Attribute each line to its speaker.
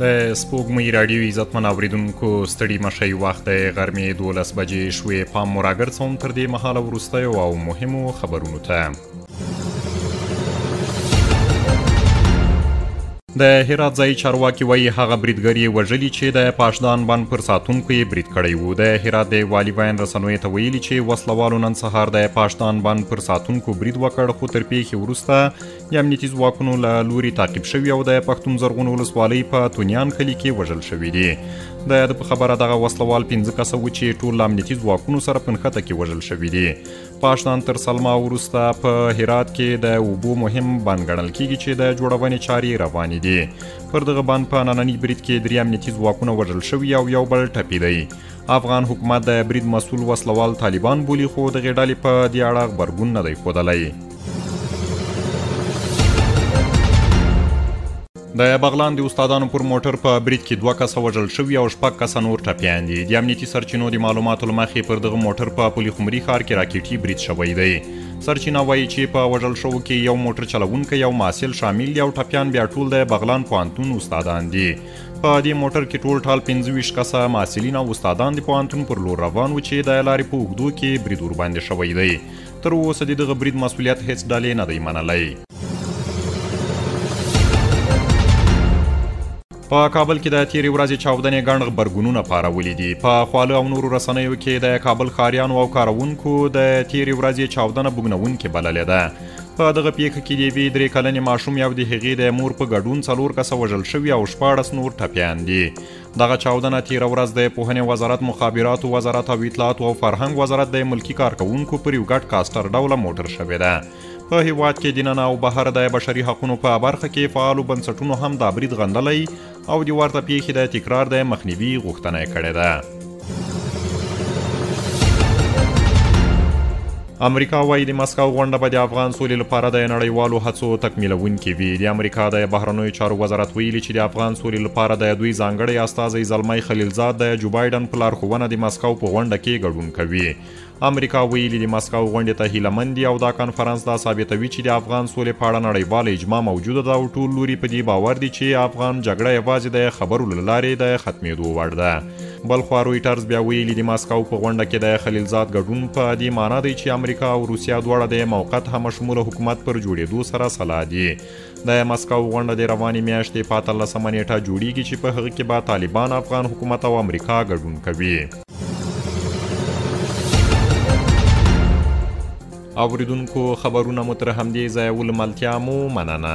Speaker 1: د سپوږمۍ رادیو عزتمن اوریدونکو ستړي مشي وخت د غرمې 12 بجې شوې پام مراګر څوم تر دې مهاله ورستیو او مهمو خبرونو ته د هرات ځای چارواکي وایي هغه بریدګر یې وژلي چې د پاشدان بند پر ساتونکو یې برید کړی وو د هرات د والي ویاند رسنیو ته ویلي چې وسلوالو نن سهار د پاشدان بند پر ساتونکو برید وکړ خو تر پیښې وروسته د امنیتي ځواکونو له لوري تعقیب شوي او د پښتون زرغون ولسوالۍ په تونیان کلي کې وژل شوي دي د یاد په خبره دغه وسلوال پنځه کسه وو چې ټول له امنیتي ځواکونو سره په نښته کې وژل شوي دي پاشدان تر سلما وروسته په هرات کې د اوبو مهم بند ګڼل کیږي چې د جوړونې چارې روانې دي پر دغه بند په نننی برید کې درې امنیتي ځواکونه وژل شوي او یو بل ټپي دی افغان حکومت د برید مسول وسلوال طالبان بولی خو دغې ډلې په دې اړه غبرګون نه دی ښودلی د بغلان د استادانو پر موټر په برید کې دوه کسه وژل شوي او شپږ کسه نور ټپیان دي د امنیتي سرچینو د معلوماتو له مخې پر دغه موټر په پلي خمري ښار کې راکټي برید شوی دی سرچینه وایي چې په وژل شوو کې یو موټر چلوونکی او محصل شامل دی او ټپیان بیا ټول د بغلان پوهنتون استادان دي په دې موټر کې ټول ټال پنځه ویشت کسه محصلین او استادان د پوهنتون پر لور روان وو چې د لارې په اوږدو کې برید ورباندې شوی دی تر اوسه د دغه برید مسولیت هیڅ ډلې نه دی منلی په کابل کې د تیری ورځې چاودنې ګڼ غبرګونونه پارولې دي په خواله او نورو رسنیو کې د کابل خاریانو او کارونکو د تیری ورځې چاودنه بګنونکې بللې ده په دغه پیښه کې دی وی درې کلنې ماشوم یو د هغې د مور په ګډون څلور کسه وژل شوی او شپاړس نور ټپیان دي دغه چاودنه تیر ورځ د پوهنې وزارت مخابراتو وزارت او اطلاعات او فرهنګ وزارت د ملکی کارکونکو پر یو ګډ کاستر ډول موټر شوې ده په هېواد کې دننه او بهر د بشري حقونو په برخه کې فعالو بنسټونو هم دا برید غندلی او د ورته پیښې د تکرار د مخنیوي غوښتنه یې کړې ده امریکا وایي د مسکو غونډه به د افغان سولې لپاره د نړیوالو هڅو تکمیلونکې وي د امریکا د بهرنیو چارو وزارت ویلي چې د افغان سولې لپاره د دوی ځانګړی استازی زلمی خلیلزاد د جو بایډن په لارښوونه د مسکو په غونډه کې ګډون کوي امریکا ویلي د مسکو غونډې ته هیله مند دي او دا کانفرنس دا ثابتوي چې د افغان سولې په اړه نړیواله اجماع موجوده ده او ټول لوري په دې باور دي چې افغان جګړه یوازې د خبرو له لارې د ختمېدو وړ ده بلخوا رویټرز بیا ویلي د مسکو په غونډه کې د خلیلزاد ګډون په دې معنی دی چې امریکا او روسیا دواړه د موقت همشموله حکومت پر جوړېدو سره سلا دي د مسکو غونډه د روانې میاشتې په اتلسمه نیټه جوړیږي چې په هغه کې به طالبان افغان حکومت او امریکا ګډون کوي اوریدونکو خبرونه مو تر همدې ځایه ولملتیا مو مننه